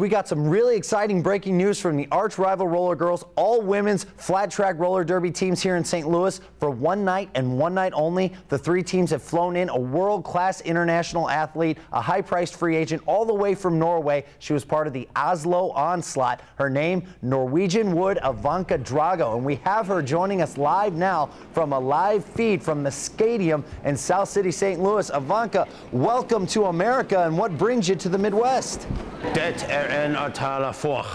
We got some really exciting breaking news from the arch rival roller girls, all women's flat track roller derby teams here in St. Louis for one night and one night only. The three teams have flown in a world class international athlete, a high priced free agent all the way from Norway. She was part of the Oslo onslaught. Her name, Norwegian Wood Ivanka Drago. And we have her joining us live now from a live feed from the stadium in South City, St. Louis. Ivanka, welcome to America. And what brings you to the Midwest? Det en å tale for.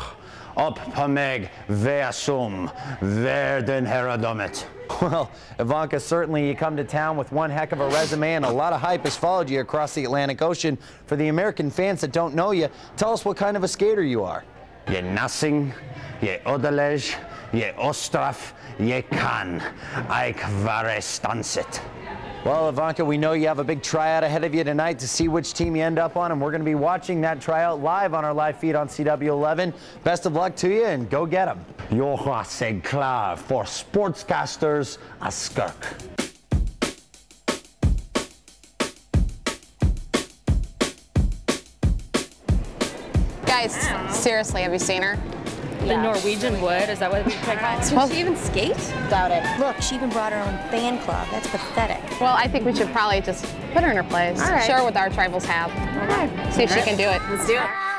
Opp på meg, versum, verden herredommet. Well, Ivanka, certainly you come to town with one heck of a resume and a lot of hype has followed you across the Atlantic Ocean. For the American fans that don't know you, tell us what kind of a skater you are. Je nassing, je odelej, je ostraf, je kan. Ik vare stanset. Well, Ivanka, we know you have a big tryout ahead of you tonight to see which team you end up on, and we're going to be watching that tryout live on our live feed on CW11. Best of luck to you, and go get them. Joha seg klar for sportscasters a skirk. Guys, seriously, have you seen her? The Norwegian wood, is that what we picked on? Can she even skate? Doubt it. Look, she even brought her own fan club. That's pathetic. Well, I think we should probably just put her in her place. All right. Show her what our rivals have. Okay. See if she can do it. Let's do it.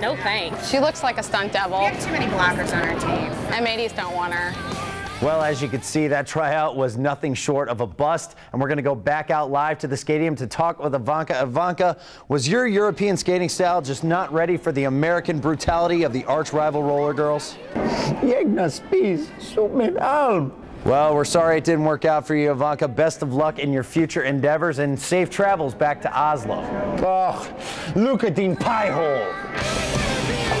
No thanks. She looks like a stunt devil. We have too many blockers on our team. M80s don't want her. Well, as you can see, that tryout was nothing short of a bust, and we're going to go back out live to the stadium to talk with Ivanka. Ivanka, was your European skating style just not ready for the American brutality of the arch rival roller girls? Jegnas spis som en alm. Well, we're sorry it didn't work out for you, Ivanka. Best of luck in your future endeavors and safe travels back to Oslo. Oh, look at din pie hole.